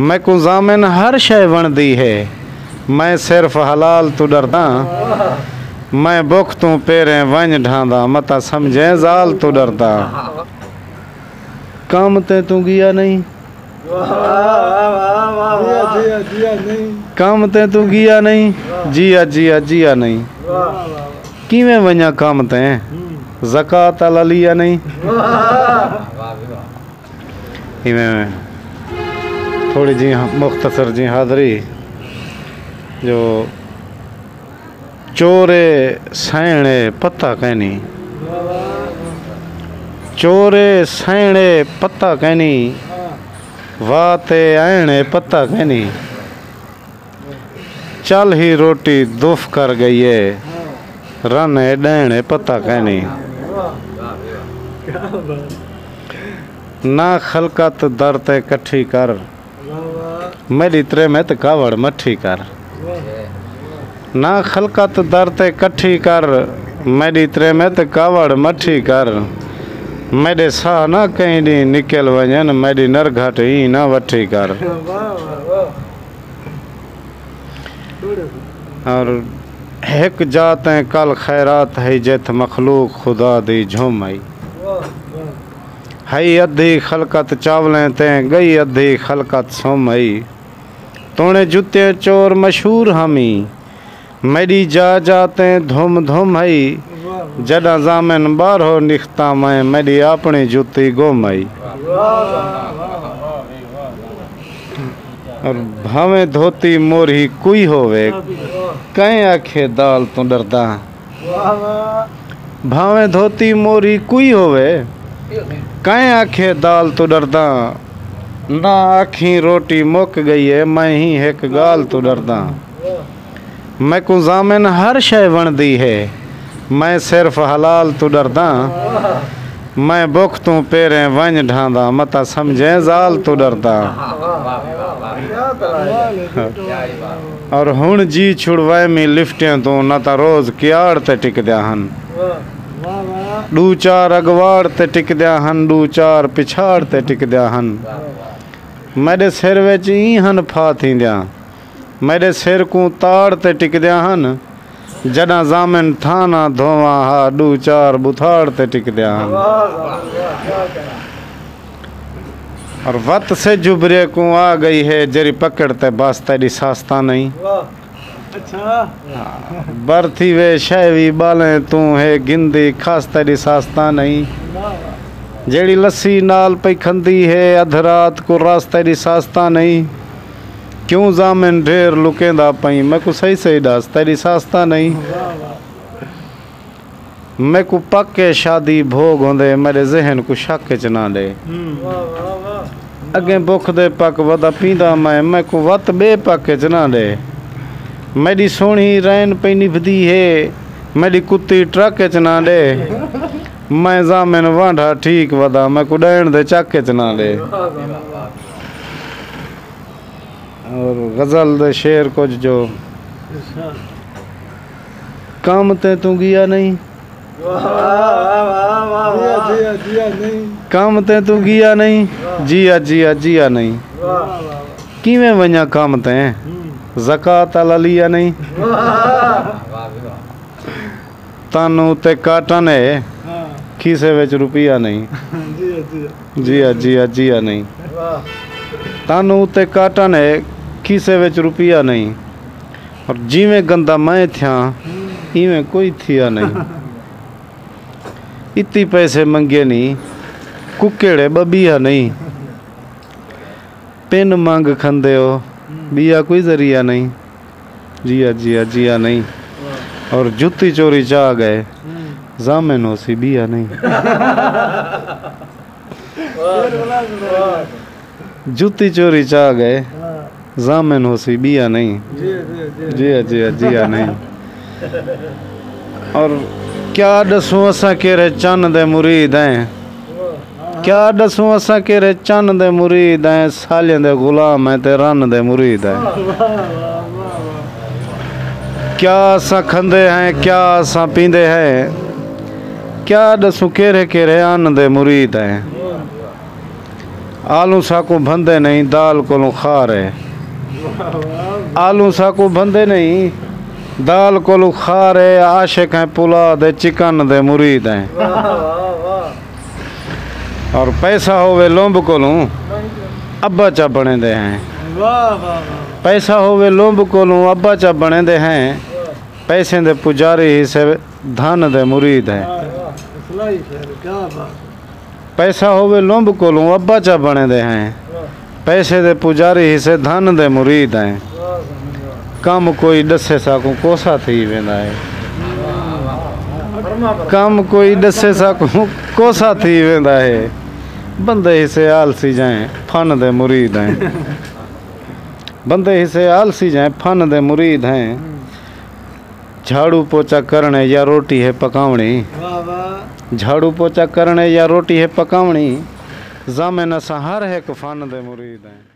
मैं को जामिन हर शय वणदी है। मैं सिर्फ़ हलाल तू डरदा। मैं बुख तू पेरें वंज ढांदा। मता समझे जाल तू डरदा। काम ते तू गया नहीं। काम ते तू गया नहीं। जिया जिया जिया नहीं। किवें वञा काम ते? ज़कात लिया नहीं। इवें थोड़ी जी मुख्तसर जी हाज़री, जो चोरे साइणे पता कहनी। चोरे साइणे पता कहनी, वाते आइणे पता कहनी। चल ही रोटी दुफ कर गई है रन डैणे पता कहनी। ना खलकत दर ते कठी कर मेरी में त कावड़ मठी कर। ना खलकत दर ते कठी कर। मेरी त्रे में त कावड़ मठी कर। मेरे साह ना कहीं डी निकल वञन। मेरी नरघट ई ना वठी कर। और हिक जात कल खैरात है जेथ मखलूक खुदा दी झूम आई हई अधी खलकत चावलें ते गई अधी खलकत सोम आई तोणे जुते चोर मशहूर हमी, मेरी जा जाते धुम धुम हई जॾा जामिन बारहो निखता मैं, मेरी अपनी जुती गुम आई और भावें धोती मोरी कोई होवे कहीं आखे दाल तू डरदा? भावें धोती मोरी कोई होवे कहीं आखे दाल तू डरदा? ना आखी रोटी मुक गई है, मैं ही एक गाल तू डरदा। मैं को जामिन हर शय वणदी है, मैं सिर्फ़ हलाल तू डरदा। मैं बुख तू पेरें वंज ढांदा, मता समझे जाल तू डरदा। और हुण जी छुड़वाए में लिफ्टें तू, ना त रोज कियाड़ ते टिकदिया हन। ॾू चार अगवाड़ ते टिकदिया हन ॾू चार पिछाड़ ते टिकदिया हन। मेरे सिर विच ई हन फा थींदिया। मेरे सिर को ताड़ ते टिकदिया हन। जॾां जामिन थाना धोवा हा ॾू चार बुथाड़ ते टिकदिया हन। और वत से जुबरे को आ गई है, जरी पकड़ ते बस तेरी सास्ता नहीं अच्छा। बरथी वे शैवी बाले, तू है गिंदी, खास तेरी सास्ता नहीं। जेड़ी लस्सी नाल पई खंदी है, अध रात को रास तेरी सास्ता नहीं। क्यों जामिन ढेर लुकेंदा पई? मैं को सही सही दस तेरी सास्ता नहीं। मैं को पक्के शादी भोग होंदे, मेरे जहन को शक च ना दे। अगे भुख दे पक वदा पींदा मैं मैं को वत बे पक च ना दे। मेरी सोहनी रैन पई निभदी है मेरी कुत्ती ट्रक च ना दे मैं जामिन वांढा ठीक वदा मैं को ॾैण दे चक च ना दे और गज़ल दे शेर कुछ जो काम ते तू गया नहीं जिया जिया जिया नहीं काम ते तू गया नहीं जिया जिया जिया नहीं किवें वञा काम ते ज़कात अला लिया नहीं तानू ते काटन है हाँ खीसे विच रुपया नहीं जिया जिया जिया जिया जिया नहीं तानू ते काटन है खीसे विच रुपया नहीं और जिवें गंदा मैं थिया इवें कोई थिया नहीं इतनी पैसे मंगे नहीं कुकेड़े बबिया नहीं पेन मांग खंदे हो बिया कोई ज़रिया नहीं। जिया जिया जिया नहीं। और जूती चोरी चाह गए। जामिन हो सी बिया नहीं। जूती चोरी चाह गए। जामिन हो सी बिया नहीं। जिया जिया जिया नहीं। और क्या दसूं असां कहिड़े चन दे मुरीद आहियूं क्या दसूं असां कहिड़े चन दे मुरीद आहियूं सालियन दे गुलाम ऐं ते रन दे मुरीद आहियूं क्या असां खंदे हैं, क्या असां पींदे हैं, क्या दसूं कहिड़े कहिड़े अन दे मुरीद आहियूं आलू साकू बंदे नहीं, दाल कोलों खा रहे वाह वाह आलू साकू बंदे नहीं, दाल कोलू खा रहे आशिक हैं पुला दे चिकन दे मुरीद हैं। और पैसा होवे लोंब कोलों अब्बा चा बने दे हैं वाह वाह वाह पैसा होवे लोंब कोलों अब्बा चा बने दे हैं पैसे दे पुजारी ही से धन दे मुरीद हैं इस्लाही शेर क्या बात पैसा होवे लोंब कोलों अब्बा चा बने दे हैं पैसे दे पुजारी ही से धन दे मुरीद हैं वाह वाह कम कोई दसे साकू कोसा थी वेंदा है कम कोई दसे साकू कोसा थी वेंदा है बंदे ही से आलसी जाए फन दे मुरीद हैं। बंदे ही से आलसी जाए फन दे मुरीद हैं। झाड़ू पोचा करने या रोटी है वाह झाड़ू पोचा करने या रोटी है पकावनी जामे न सहार है फन दे मुरीद हैं।